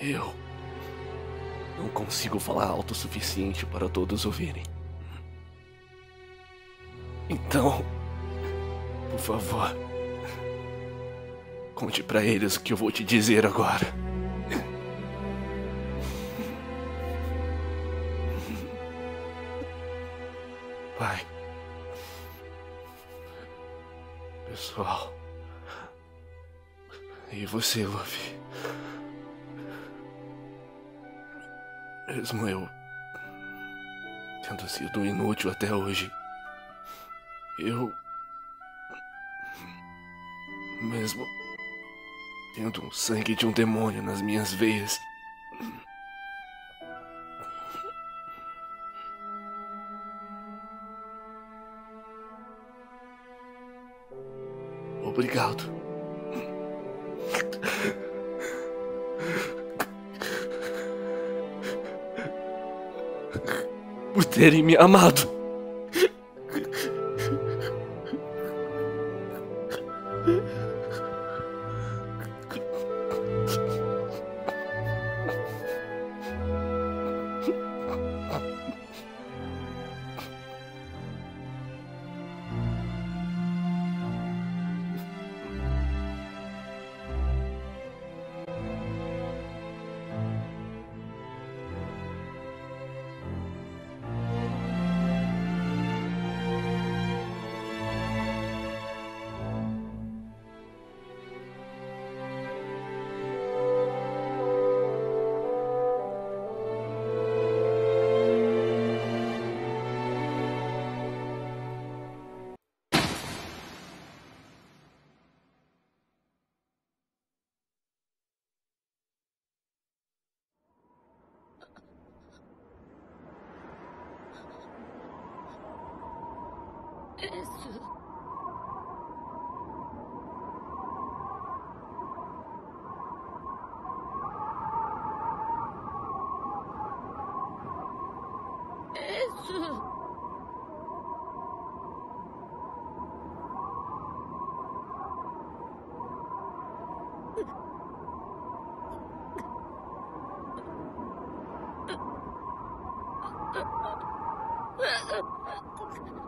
Eu não consigo falar alto o suficiente para todos ouvirem. Então, por favor, conte para eles o que eu vou te dizer agora. Pai. Pessoal. E você, Luffy? Mesmo eu tendo sido inútil até hoje, eu. Mesmo tendo o sangue de um demônio nas minhas veias. Obrigado. Por terem me amado. エースエース